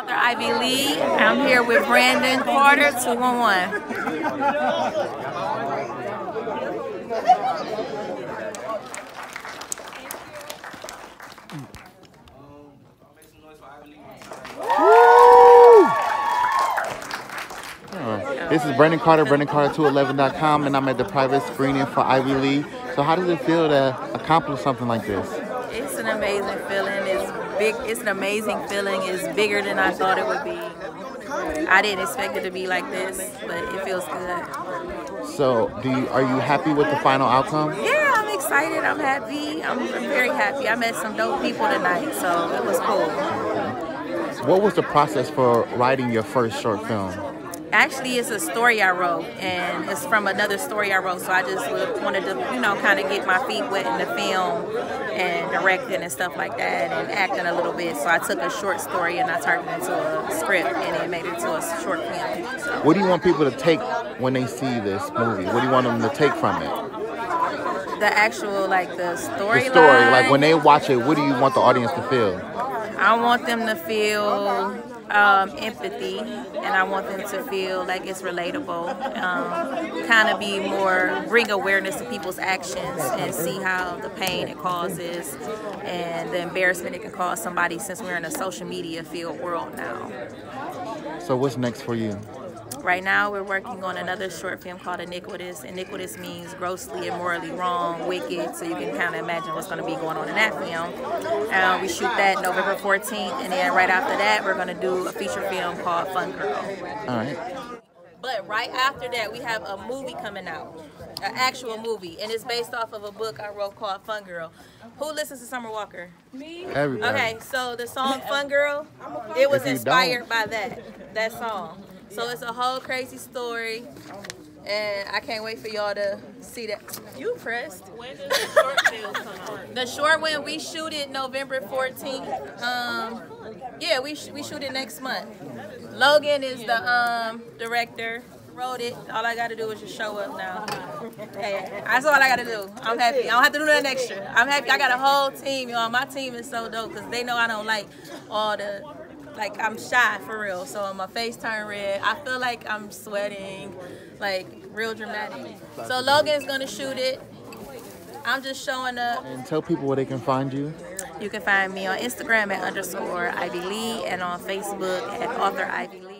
author Ivy Lee. I'm here with Brandon Carter, 211. This is Brandon Carter, BrandonCarter211.com, and I'm at the private screening for Ivy Lee. So how does it feel to accomplish something like this? It's an amazing feeling. It's big. It's an amazing feeling. It's bigger than I thought it would be. I didn't expect it to be like this, but it feels good. So, do you are you happy with the final outcome? Yeah, I'm excited. I'm happy. I'm, I'm very happy. I met some dope people tonight, so it was cool. What was the process for writing your first short film? Actually, it's a story I wrote, and it's from another story I wrote. So I just wanted to, you know, kind of get my feet wet in the film and directing and stuff like that, and acting a little bit. So I took a short story and I turned it into a script, and it made it into a short film. So. What do you want people to take when they see this movie? What do you want them to take from it? The actual, like the story. The story, line. like when they watch it, what do you want the audience to feel? I want them to feel um, empathy, and I want them to feel like it's relatable. Um, kind of be more bring awareness to people's actions and see how the pain it causes and the embarrassment it can cause somebody since we're in a social media filled world now. So what's next for you? Right now, we're working on another short film called Iniquitous. Iniquitous means grossly and morally wrong, wicked, so you can kind of imagine what's going to be going on in that film. Uh, we shoot that November 14th, and then right after that, we're going to do a feature film called Fun Girl. All right. But right after that, we have a movie coming out, an actual movie, and it's based off of a book I wrote called Fun Girl. Who listens to Summer Walker? Me. Everybody. Okay, so the song Fun Girl, it was inspired by that, that song. So it's a whole crazy story. And I can't wait for y'all to see that. You pressed. When does the short film come out? The short one, we shoot it November 14th. Um, yeah, we, sh we shoot it next month. Logan is the um, director. Wrote it. All I gotta do is just show up now. Hey, that's all I gotta do. I'm happy. I don't have to do nothing extra. I'm happy. I got a whole team, y'all. My team is so dope because they know I don't like all the like I'm shy for real. So my face turned red. I feel like I'm sweating, like real dramatic. So Logan's gonna shoot it. I'm just showing up. And tell people where they can find you. You can find me on Instagram at underscore Ivy Lee and on Facebook at author Ivy Lee.